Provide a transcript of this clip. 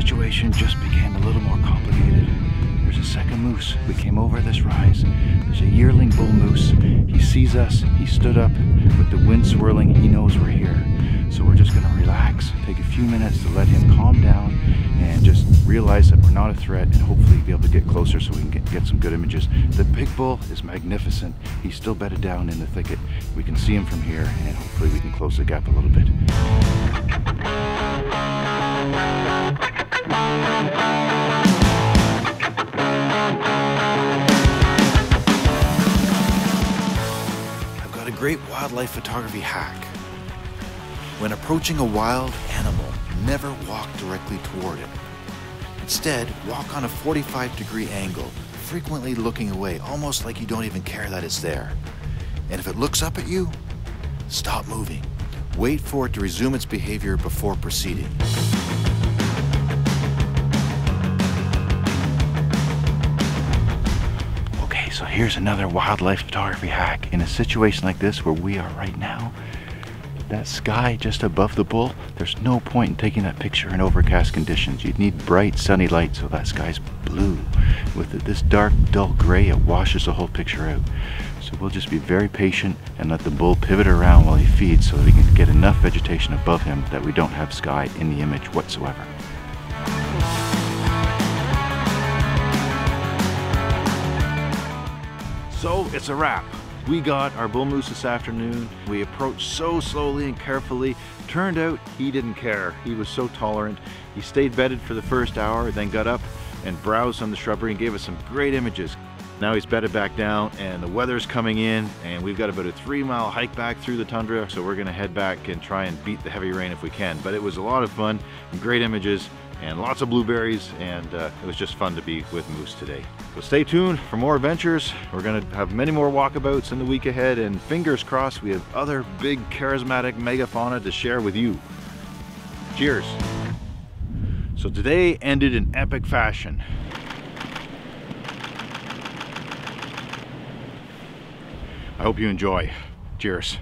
situation just became a little more complicated. There's a second moose. We came over this rise. There's a yearling bull moose. He sees us. He stood up. With the wind swirling, he knows we're here. So we're just gonna relax, take a few minutes to let him calm down and just realize that we're not a threat and hopefully be able to get closer so we can get, get some good images. The big bull is magnificent. He's still bedded down in the thicket. We can see him from here and hopefully we can close the gap a little bit. Great wildlife photography hack. When approaching a wild animal, never walk directly toward it. Instead, walk on a 45 degree angle, frequently looking away, almost like you don't even care that it's there. And if it looks up at you, stop moving. Wait for it to resume its behavior before proceeding. So here's another wildlife photography hack. In a situation like this where we are right now, that sky just above the bull, there's no point in taking that picture in overcast conditions. You'd need bright sunny light so that sky's blue. With this dark, dull gray, it washes the whole picture out. So we'll just be very patient and let the bull pivot around while he feeds so that we can get enough vegetation above him that we don't have sky in the image whatsoever. So it's a wrap. We got our bull moose this afternoon. We approached so slowly and carefully. Turned out he didn't care. He was so tolerant. He stayed bedded for the first hour, then got up and browsed on the shrubbery and gave us some great images. Now he's bedded back down and the weather's coming in and we've got about a three mile hike back through the tundra. So we're gonna head back and try and beat the heavy rain if we can. But it was a lot of fun, and great images and lots of blueberries and uh, it was just fun to be with Moose today. So stay tuned for more adventures. We're gonna have many more walkabouts in the week ahead and fingers crossed we have other big charismatic megafauna to share with you. Cheers. So today ended in epic fashion. I hope you enjoy. Cheers.